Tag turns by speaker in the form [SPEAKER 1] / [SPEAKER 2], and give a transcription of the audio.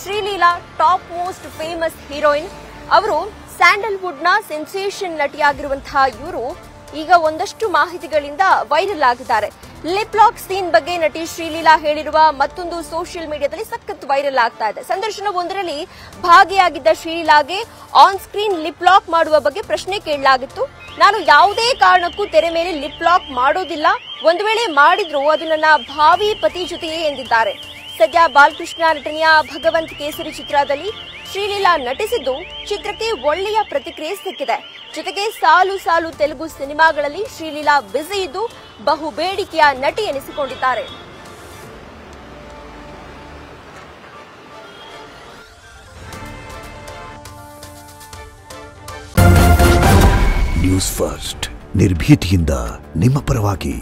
[SPEAKER 1] Sreeleela top most famous heroine. ಅವರು ಸ್ಯಾಂಡಲ್ವುಡ್ನ sensation ನಟಿಯಾಗಿರುವಂತಹ ಇವರು ಈಗ ಒಂದಷ್ಟು ಮಾಹಿತಿಗಳಿಂದ ವೈರಲ್ ಆಗಿದ್ದಾರೆ. ಲಿಪ್ ಲಾಕ್ ಸೀನ್ ಬಗ್ಗೆ ನಟಿ ಶ್ರೀಲೀಲಾ ಹೇಳಿರುವ ಮತ್ತೊಂದು ಸೋಷಿಯಲ್ ಮೀಡಿಯಾದಲ್ಲಿ ಸಖತ್ ವೈರಲ್ ಆಗ್ತಾ ಇದೆ. ಸಂದರ್ಶನವೊಂದರಲ್ಲಿ ಭಾಗಿಯಾಗಿದ್ದ ಶ್ರೀಲೀಲಾಗೆ ಆನ್ ಸ್ಕ್ರೀನ್ ಲಿಪ್ ಲಾಕ್ ಮಾಡುವ ಬಗ್ಗೆ ಪ್ರಶ್ನೆ ಕೇಳಲಾಗಿತ್ತು. ನಾನು ಯಾವುದೇ ಕಾರಣಕ್ಕೂ ತೆರೆ ಮೇಲೆ ಲಿಪ್ ಲಾಕ್ ಮಾಡೋದಿಲ್ಲ. ಒಂದು ವೇಳೆ ಮಾಡಿದ್ರು ಅದು ನನ್ನ ಭಾವಿ ಪತಿ ಜೊತೆಯೇ ಎಂದಿದ್ದಾರೆ. ಸದ್ಯ ಬಾಲಕೃಷ್ಣ ನಟನೆಯ ಭಗವಂತ್ ಕೇಸರಿ ಚಿತ್ರದಲ್ಲಿ ಶ್ರೀಲೀಲಾ ನಟಿಸಿದ್ದು ಚಿತ್ರಕ್ಕೆ ಒಳ್ಳೆಯ ಪ್ರತಿಕ್ರಿಯೆ ಸಿಕ್ಕಿದೆ. ಜೊತೆಗೆ ಸಾಲು ಸಾಲು ತೆಲುಗು ಸಿನಿಮಾಗಳಲ್ಲಿ ಶ್ರೀಲೀಲಾ ಬ್ಯುಸಿ ಇದ್ದು ಬಹು ಬೇಡಿಕೆಯ ನಟಿ ಎನಿಸಿಕೊಂಡಿದ್ದಾರೆ.
[SPEAKER 2] ನ್ಯೂಸ್ ಫಸ್ಟ್ ನಿರ್ಭೀತಿಯಿಂದ ನಿಮ್ಮ ಪರವಾಗಿ.